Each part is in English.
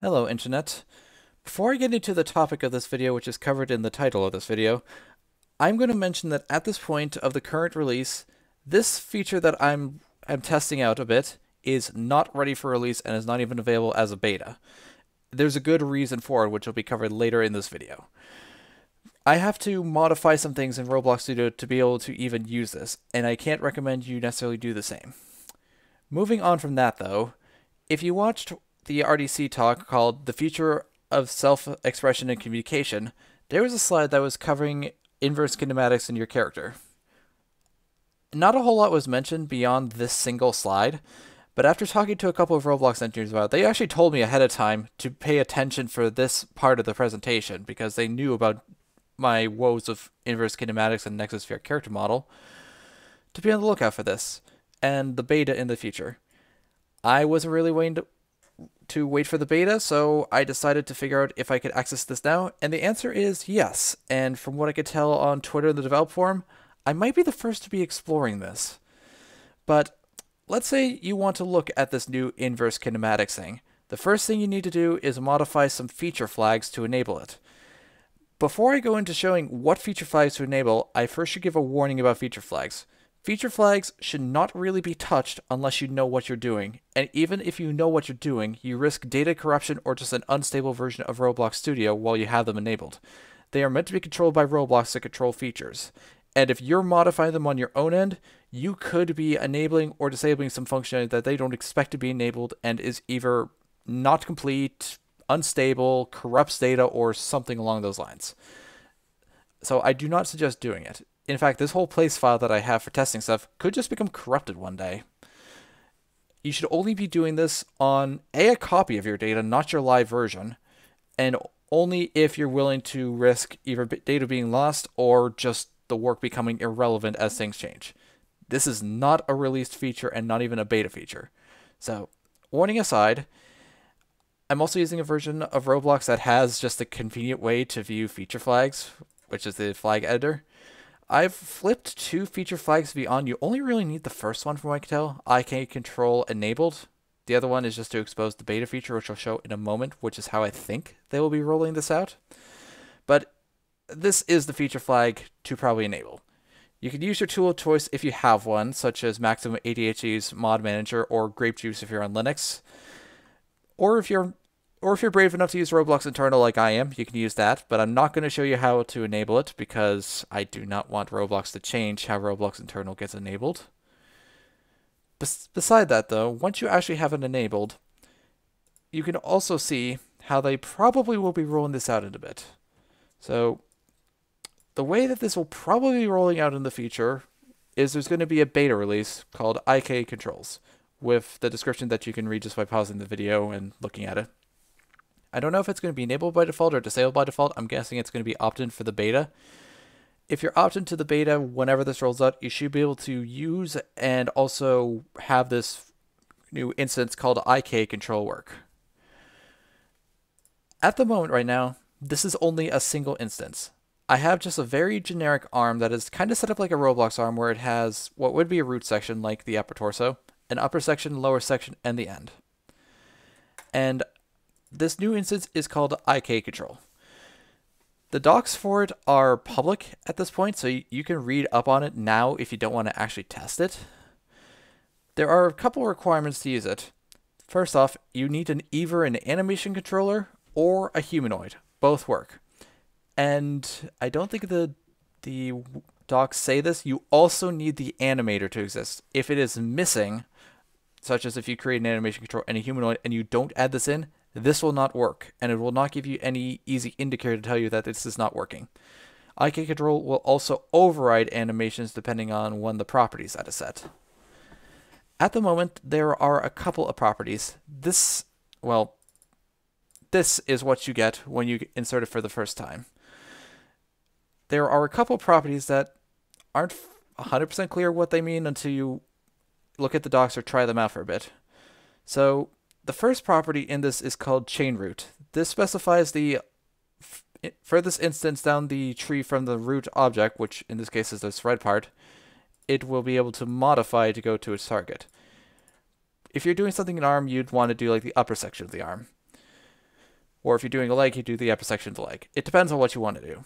Hello Internet. Before I get into the topic of this video, which is covered in the title of this video, I'm going to mention that at this point of the current release, this feature that I'm, I'm testing out a bit is not ready for release and is not even available as a beta. There's a good reason for it, which will be covered later in this video. I have to modify some things in Roblox Studio to be able to even use this, and I can't recommend you necessarily do the same. Moving on from that though, if you watched the RDC talk called The Future of Self-Expression and Communication, there was a slide that was covering inverse kinematics in your character. Not a whole lot was mentioned beyond this single slide, but after talking to a couple of Roblox engineers about it, they actually told me ahead of time to pay attention for this part of the presentation because they knew about my woes of inverse kinematics and Nexus VR character model to be on the lookout for this and the beta in the future. I wasn't really waiting to, to wait for the beta, so I decided to figure out if I could access this now, and the answer is yes. And from what I could tell on Twitter in the develop forum, I might be the first to be exploring this. But let's say you want to look at this new inverse kinematics thing. The first thing you need to do is modify some feature flags to enable it. Before I go into showing what feature flags to enable, I first should give a warning about feature flags. Feature flags should not really be touched unless you know what you're doing, and even if you know what you're doing, you risk data corruption or just an unstable version of Roblox Studio while you have them enabled. They are meant to be controlled by Roblox to control features, and if you're modifying them on your own end, you could be enabling or disabling some functionality that they don't expect to be enabled and is either not complete, unstable, corrupts data, or something along those lines. So I do not suggest doing it. In fact, this whole place file that I have for testing stuff could just become corrupted one day. You should only be doing this on A, a copy of your data, not your live version, and only if you're willing to risk either data being lost or just the work becoming irrelevant as things change. This is not a released feature and not even a beta feature. So, warning aside, I'm also using a version of Roblox that has just a convenient way to view feature flags, which is the flag editor. I've flipped two feature flags to be on. You only really need the first one from what I can tell. IK control enabled. The other one is just to expose the beta feature, which I'll show in a moment, which is how I think they will be rolling this out. But this is the feature flag to probably enable. You can use your tool of choice if you have one, such as Maximum ADHD's Mod Manager or Grapejuice if you're on Linux. Or if you're or if you're brave enough to use Roblox internal like I am, you can use that, but I'm not going to show you how to enable it because I do not want Roblox to change how Roblox internal gets enabled. Bes beside that though, once you actually have it enabled, you can also see how they probably will be rolling this out in a bit. So the way that this will probably be rolling out in the future is there's going to be a beta release called IK Controls with the description that you can read just by pausing the video and looking at it. I don't know if it's going to be enabled by default or disabled by default. I'm guessing it's going to be opt-in for the beta. If you're opt-in to the beta, whenever this rolls out, you should be able to use and also have this new instance called IK control work. At the moment right now, this is only a single instance. I have just a very generic arm that is kind of set up like a Roblox arm where it has what would be a root section like the upper torso, an upper section, lower section, and the end. And this new instance is called IK control. The docs for it are public at this point, so you can read up on it now if you don't want to actually test it. There are a couple requirements to use it. First off, you need an either an animation controller or a humanoid. Both work. And I don't think the the docs say this, you also need the animator to exist. If it is missing, such as if you create an animation controller and a humanoid and you don't add this in, this will not work, and it will not give you any easy indicator to tell you that this is not working. IK control will also override animations depending on when the properties that is set. At the moment, there are a couple of properties. This, well, this is what you get when you insert it for the first time. There are a couple properties that aren't 100% clear what they mean until you look at the docs or try them out for a bit. So the first property in this is called chain root. This specifies the furthest instance down the tree from the root object, which in this case is this red part, it will be able to modify to go to its target. If you're doing something in ARM, you'd want to do like the upper section of the arm. Or if you're doing a leg, you do the upper section of the leg. It depends on what you want to do.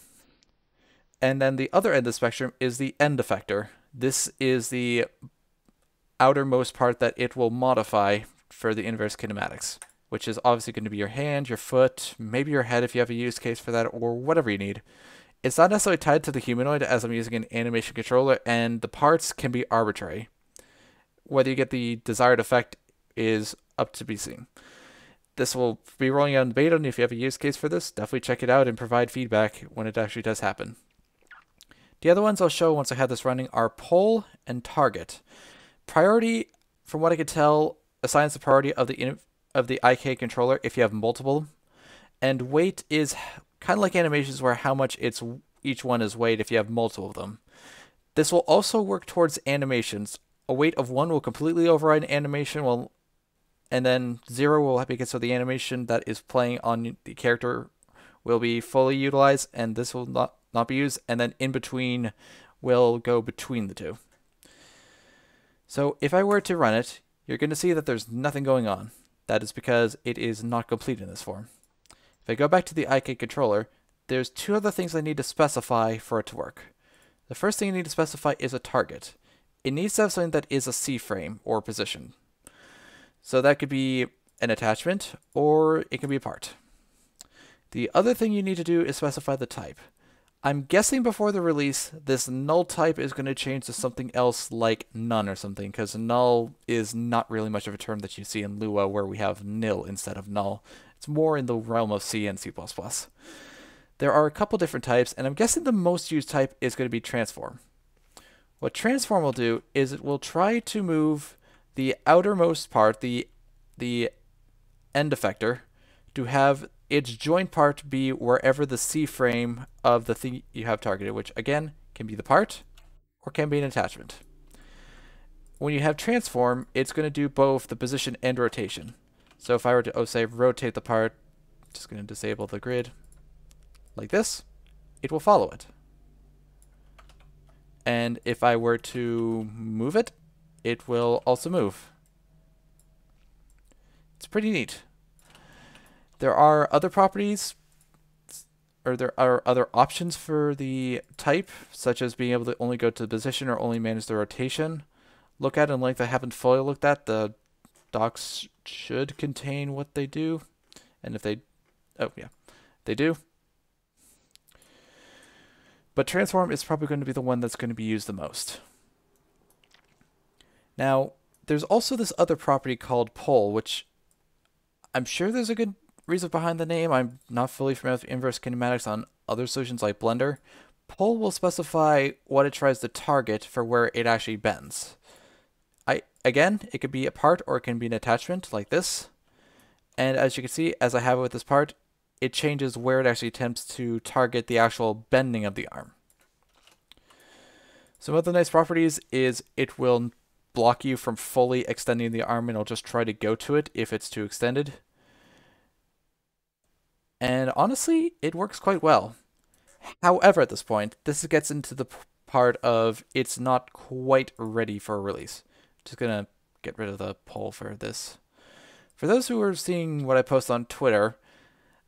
And then the other end of the spectrum is the end effector. This is the outermost part that it will modify for the inverse kinematics, which is obviously going to be your hand, your foot, maybe your head if you have a use case for that, or whatever you need. It's not necessarily tied to the humanoid as I'm using an animation controller, and the parts can be arbitrary. Whether you get the desired effect is up to be seen. This will be rolling out in beta, and if you have a use case for this, definitely check it out and provide feedback when it actually does happen. The other ones I'll show once I have this running are pole and target. Priority, from what I could tell, assigns the priority of the of the IK controller if you have multiple, and weight is kind of like animations where how much it's each one is weighed if you have multiple of them. This will also work towards animations. A weight of one will completely override an animation, and then zero will be so the animation that is playing on the character will be fully utilized, and this will not not be used, and then in between will go between the two. So if I were to run it, you're going to see that there's nothing going on. That is because it is not complete in this form. If I go back to the IK controller, there's two other things I need to specify for it to work. The first thing you need to specify is a target. It needs to have something that is a C-frame or position. So that could be an attachment or it can be a part. The other thing you need to do is specify the type. I'm guessing before the release, this null type is going to change to something else like none or something, because null is not really much of a term that you see in Lua where we have nil instead of null. It's more in the realm of C and C++. There are a couple different types, and I'm guessing the most used type is going to be transform. What transform will do is it will try to move the outermost part, the, the end effector, to have its joint part be wherever the C-frame of the thing you have targeted, which again can be the part or can be an attachment. When you have transform, it's going to do both the position and rotation. So if I were to, oh, say, rotate the part, just going to disable the grid like this, it will follow it. And if I were to move it, it will also move. It's pretty neat. There are other properties, or there are other options for the type, such as being able to only go to the position or only manage the rotation. Look at and length I haven't fully looked at. The docs should contain what they do. And if they, oh yeah, they do. But transform is probably going to be the one that's going to be used the most. Now, there's also this other property called pole, which I'm sure there's a good reason behind the name, I'm not fully familiar with inverse kinematics on other solutions like Blender. Pole will specify what it tries to target for where it actually bends. I Again, it could be a part or it can be an attachment like this. And as you can see, as I have it with this part, it changes where it actually attempts to target the actual bending of the arm. Some of the nice properties is it will block you from fully extending the arm and it'll just try to go to it if it's too extended. And honestly, it works quite well. However, at this point, this gets into the part of it's not quite ready for release. Just gonna get rid of the pole for this. For those who are seeing what I post on Twitter,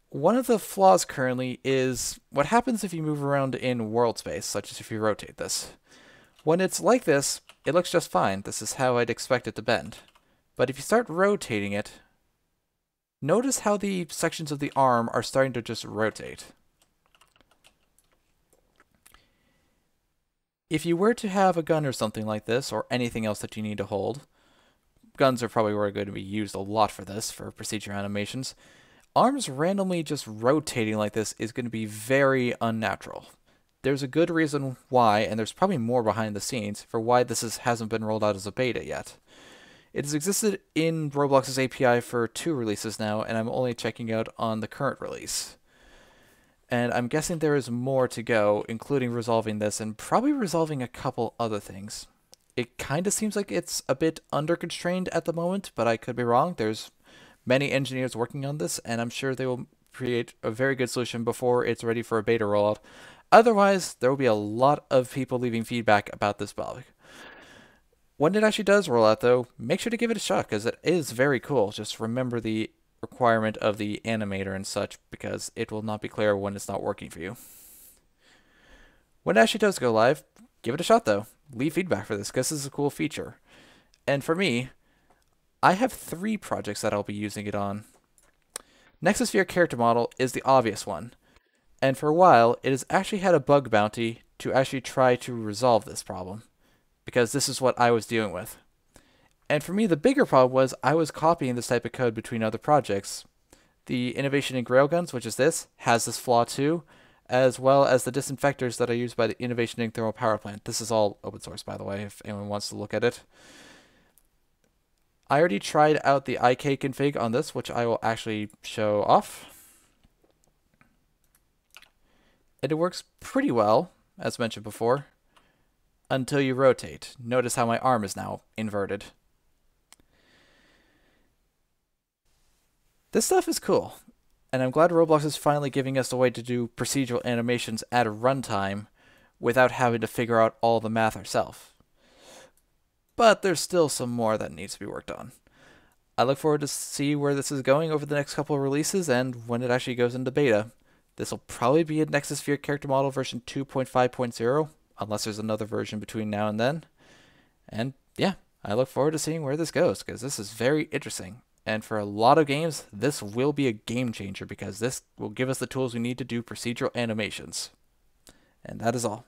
one of the flaws currently is what happens if you move around in world space, such as if you rotate this. When it's like this, it looks just fine. This is how I'd expect it to bend. But if you start rotating it, Notice how the sections of the arm are starting to just rotate. If you were to have a gun or something like this, or anything else that you need to hold, guns are probably going to be used a lot for this, for procedure animations, arms randomly just rotating like this is going to be very unnatural. There's a good reason why, and there's probably more behind the scenes, for why this is, hasn't been rolled out as a beta yet. It has existed in Roblox's API for two releases now, and I'm only checking out on the current release. And I'm guessing there is more to go, including resolving this and probably resolving a couple other things. It kind of seems like it's a bit under-constrained at the moment, but I could be wrong. There's many engineers working on this, and I'm sure they will create a very good solution before it's ready for a beta rollout. Otherwise, there will be a lot of people leaving feedback about this bug. When it actually does roll out, though, make sure to give it a shot because it is very cool. Just remember the requirement of the animator and such because it will not be clear when it's not working for you. When it actually does go live, give it a shot though. Leave feedback for this because this is a cool feature. And for me, I have three projects that I'll be using it on. Nexus Nexosphere character model is the obvious one. And for a while, it has actually had a bug bounty to actually try to resolve this problem. Because this is what I was dealing with. And for me, the bigger problem was I was copying this type of code between other projects. The Innovation Inc. Railguns, which is this, has this flaw too, as well as the disinfectors that are used by the Innovation Inc. Thermal Power Plant. This is all open source, by the way, if anyone wants to look at it. I already tried out the IK config on this, which I will actually show off. And it works pretty well, as mentioned before, until you rotate. Notice how my arm is now inverted. This stuff is cool, and I'm glad Roblox is finally giving us a way to do procedural animations at a runtime without having to figure out all the math ourselves. But there's still some more that needs to be worked on. I look forward to see where this is going over the next couple of releases and when it actually goes into beta. This will probably be a Nexus VR character model version 2.5.0, unless there's another version between now and then. And yeah, I look forward to seeing where this goes, because this is very interesting. And for a lot of games, this will be a game changer because this will give us the tools we need to do procedural animations. And that is all.